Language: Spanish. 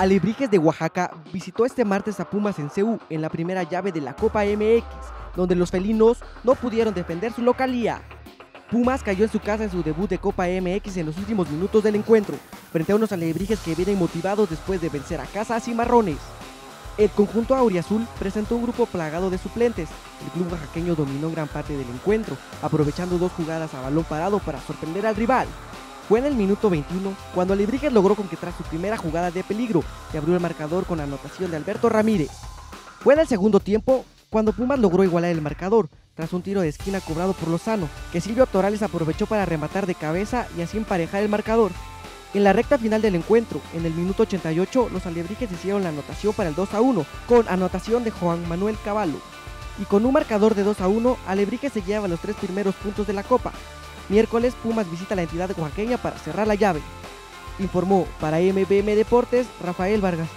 Alebrijes de Oaxaca visitó este martes a Pumas en CU en la primera llave de la Copa MX, donde los felinos no pudieron defender su localía. Pumas cayó en su casa en su debut de Copa MX en los últimos minutos del encuentro, frente a unos alebrijes que vienen motivados después de vencer a Casa y Marrones. El conjunto auriazul presentó un grupo plagado de suplentes. El club oaxaqueño dominó gran parte del encuentro, aprovechando dos jugadas a balón parado para sorprender al rival. Fue en el minuto 21 cuando Alebrijes logró concretar su primera jugada de peligro y abrió el marcador con anotación de Alberto Ramírez. Fue en el segundo tiempo cuando Pumas logró igualar el marcador tras un tiro de esquina cobrado por Lozano, que Silvio Torales aprovechó para rematar de cabeza y así emparejar el marcador. En la recta final del encuentro, en el minuto 88, los alebrijes hicieron la anotación para el 2 a 1, con anotación de Juan Manuel Caballo. Y con un marcador de 2 a 1, Alebrijes se lleva los tres primeros puntos de la Copa, Miércoles Pumas visita la entidad oaxaqueña para cerrar la llave. Informó para MBM Deportes Rafael Vargas.